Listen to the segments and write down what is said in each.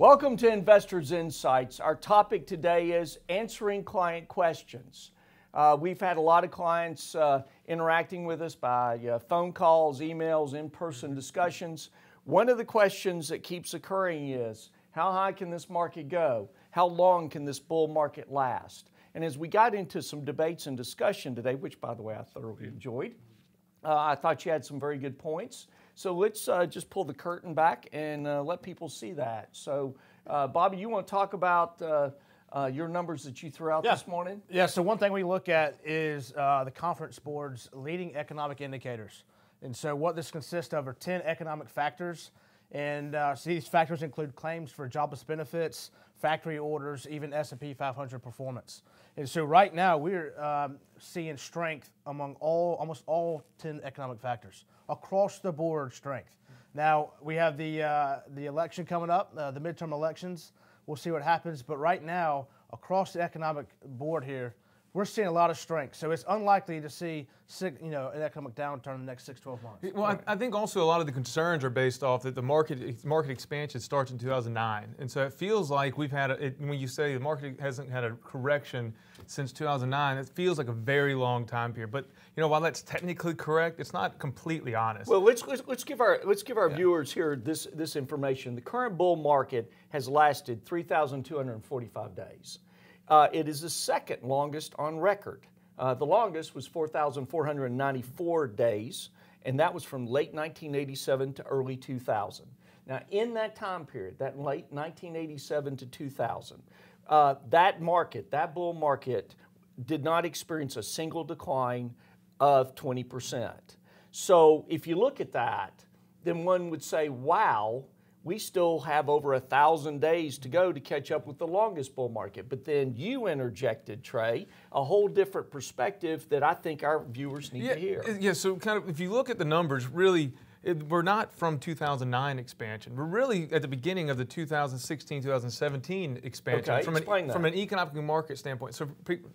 Welcome to Investors Insights. Our topic today is answering client questions. Uh, we've had a lot of clients uh, interacting with us by uh, phone calls, emails, in person discussions. One of the questions that keeps occurring is how high can this market go? How long can this bull market last? And as we got into some debates and discussion today, which by the way I thoroughly enjoyed, uh, I thought you had some very good points. So let's uh, just pull the curtain back and uh, let people see that. So, uh, Bobby, you want to talk about uh, uh, your numbers that you threw out yeah. this morning? Yeah, so one thing we look at is uh, the conference board's leading economic indicators. And so what this consists of are 10 economic factors. And so these factors include claims for jobless benefits, factory orders, even S&P 500 performance. And so right now we're um, seeing strength among all, almost all 10 economic factors across the board strength. Now we have the uh, the election coming up, uh, the midterm elections. We'll see what happens, but right now across the economic board here, we're seeing a lot of strength. So it's unlikely to see you know an economic downturn in the next six, 12 months. Well, right. I, I, think also a lot of the concerns are based off that the market market expansion starts in 2009, and so it feels like we've had a, it, when you say the market hasn't had a correction since 2009, it feels like a very long time period. But you know, while that's technically correct, it's not completely honest. Well, let's let's, let's give our let's give our yeah. viewers here this this information. The current bull market has lasted 3,245 days. Uh, it is the second longest on record. Uh, the longest was 4,494 days, and that was from late 1987 to early 2000. Now, in that time period, that late 1987 to 2000, uh, that market, that bull market, did not experience a single decline of 20%. So if you look at that, then one would say, wow, we still have over a thousand days to go to catch up with the longest bull market. But then you interjected, Trey, a whole different perspective that I think our viewers need yeah, to hear. Yeah, so kind of if you look at the numbers, really it, we're not from 2009 expansion. We're really at the beginning of the 2016-2017 expansion okay, from an that. from an economic market standpoint. So,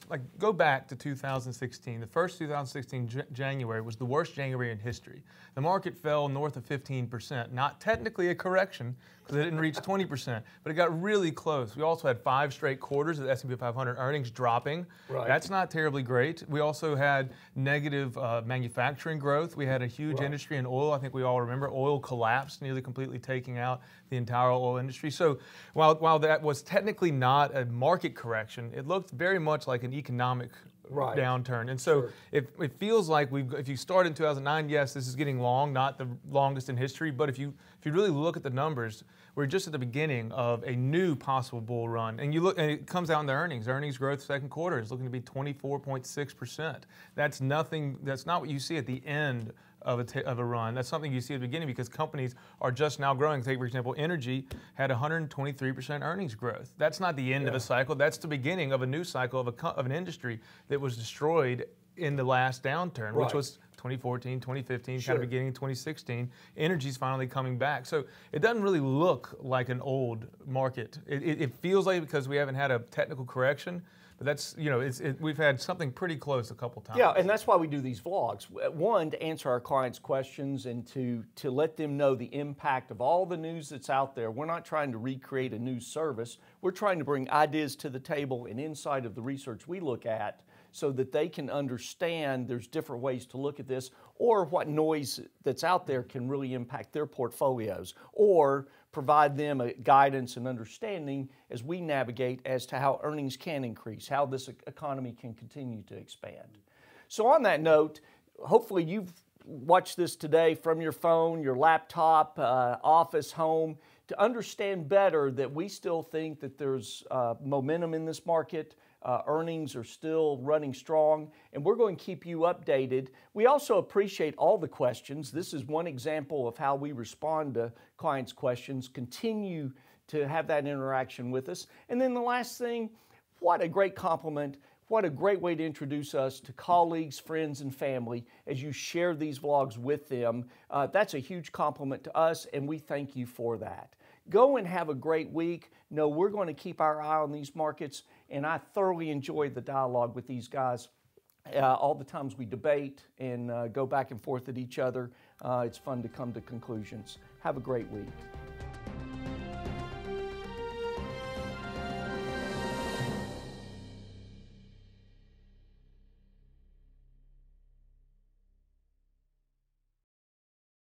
like, go back to 2016. The first 2016 J- January was the worst January in history. The market fell north of 15 percent. Not technically a correction because it didn't reach 20 percent, but it got really close. We also had five straight quarters of the S&P 500 earnings dropping. Right. That's not terribly great. We also had negative uh, manufacturing growth. We had a huge right. industry in oil. I think we all remember oil collapsed, nearly completely taking out the entire oil industry. So while, while that was technically not a market correction, it looked very much like an economic right. downturn. And so sure. it, it feels like we've, if you start in 2009, yes, this is getting long, not the longest in history, but if you, if you really look at the numbers, we're just at the beginning of a new possible bull run. And you look, and it comes out in the earnings. Earnings growth second quarter is looking to be 24.6%. That's nothing, that's not what you see at the end of a, t- of a run. That's something you see at the beginning because companies are just now growing. Take, for example, energy had 123% earnings growth. That's not the end yeah. of a cycle. That's the beginning of a new cycle of, a, of an industry that was destroyed in the last downturn, right. which was 2014, 2015, sure. kind of beginning 2016. Energy's finally coming back. So it doesn't really look like an old market. It, it, it feels like because we haven't had a technical correction, but that's, you know, it, we've had something pretty close a couple times. Yeah, and that's why we do these vlogs. One, to answer our clients' questions and to, to let them know the impact of all the news that's out there. We're not trying to recreate a news service. We're trying to bring ideas to the table and insight of the research we look at so that they can understand there's different ways to look at this or what noise that's out there can really impact their portfolios or provide them a guidance and understanding as we navigate as to how earnings can increase, how this economy can continue to expand. So on that note, hopefully you've watched this today from your phone, your laptop, uh, office, home, to understand better that we still think that there's uh, momentum in this market. Uh, earnings are still running strong, and we're going to keep you updated. We also appreciate all the questions. This is one example of how we respond to clients' questions. Continue to have that interaction with us. And then the last thing, what a great compliment. What a great way to introduce us to colleagues, friends, and family as you share these vlogs with them. Uh, that's a huge compliment to us, and we thank you for that. Go and have a great week. No, we're going to keep our eye on these markets, and I thoroughly enjoy the dialogue with these guys. Uh, all the times we debate and uh, go back and forth at each other, uh, it's fun to come to conclusions. Have a great week.